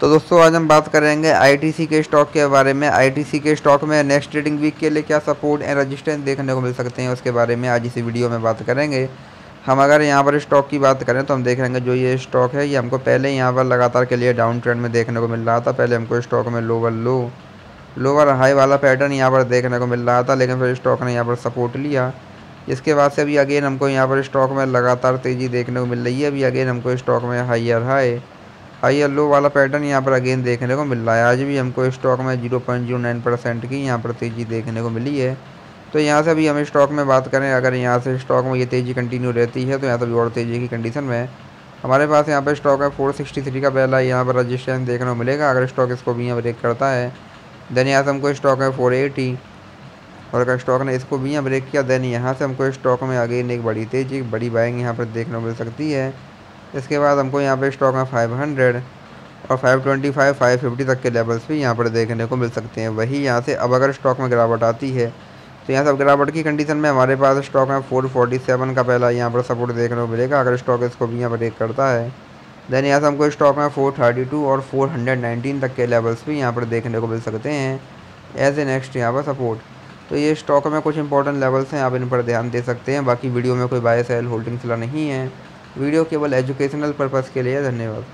तो दोस्तों, आज हम बात करेंगे आईटीसी के स्टॉक के बारे में। आईटीसी के स्टॉक में नेक्स्ट ट्रेडिंग वीक के लिए क्या सपोर्ट एंड रजिस्टेंस देखने को मिल सकते हैं, उसके बारे में आज इसी वीडियो में बात करेंगे। हम अगर यहाँ पर स्टॉक की बात करें तो हम देख लेंगे जो ये स्टॉक है, ये हमको पहले यहाँ पर लगातार के लिए डाउन ट्रेंड में देखने को मिल रहा था। पहले हमको स्टॉक में लोअर लो लोअर हाई वाला पैटर्न यहाँ पर देखने को मिल रहा था, लेकिन फिर स्टॉक ने यहाँ पर सपोर्ट लिया। इसके बाद से अभी अगेन हमको यहाँ पर स्टॉक में लगातार तेज़ी देखने को मिल रही है। अभी अगेन हमको स्टॉक में हाइयर हाई हाई लो वाला पैटर्न यहाँ पर अगेन देखने को मिल रहा है। आज भी हमको स्टॉक में zero point zero nine percent की यहाँ पर तेज़ी देखने को मिली है। तो यहाँ से अभी हम स्टॉक में बात करें, अगर यहाँ से स्टॉक में ये तेज़ी कंटिन्यू रहती है तो यहाँ से भी और तेज़ी की कंडीशन में। हमारे पास यहाँ पर स्टॉक है फोर सिक्सटी थ्री का पहला यहाँ पर रजिस्ट्रेशन देखने को मिलेगा, अगर स्टॉक इसको भी यहाँ ब्रेक करता है देन यहाँ से हमको स्टॉक है फोर एटी और अगर स्टॉक ने इसको भी यहाँ ब्रेक किया देन यहाँ से हमको स्टॉक में अगेन एक बड़ी तेज़ी, बड़ी बाइंग यहाँ पर देखने को मिल सकती है। इसके बाद हमको यहाँ पर स्टॉक में फाइव हंड्रेड और 525, 550 तक के लेवल्स भी यहाँ पर देखने को मिल सकते हैं। वही यहाँ से अब अगर स्टॉक में गिरावट आती है तो यहाँ से अब गिरावट की कंडीशन में हमारे पास स्टॉक में 447 का पहला यहाँ पर सपोर्ट देखने को मिलेगा। अगर स्टॉक इसको भी यहाँ ब्रेक करता है देन यहाँ से हमको स्टॉक में 432 और 419 तक के लेवल्स भी यहाँ पर देखने को मिल सकते हैं एज ए नेक्स्ट यहाँ पर सपोर्ट तो ये स्टॉक में कुछ इंपॉर्टेंट लेवल्स हैं आप इन पर ध्यान दे सकते हैं। बाकी वीडियो में कोई बाय सेल होल्डिंग सलाह नहीं है। वीडियो केवल एजुकेशनल पर्पज़ के लिए धन्यवाद।